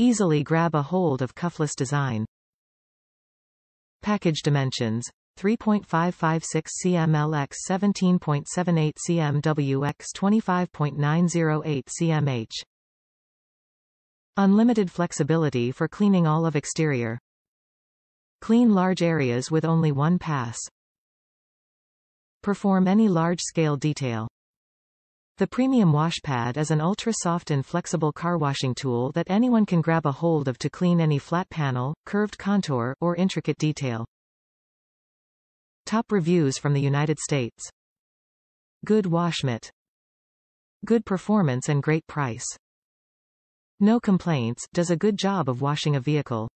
Easily grab a hold of cuffless design. Package dimensions. 3.556 cm x 17.78 cm W x 25.908 cmh. Unlimited flexibility for cleaning all of exterior. Clean large areas with only one pass. Perform any large-scale detail. The Premium Wash Pad is an ultra-soft and flexible car washing tool that anyone can grab a hold of to clean any flat panel, curved contour, or intricate detail. Top reviews from the United States. Good wash mitt. Good performance and great price. No complaints, does a good job of washing a vehicle.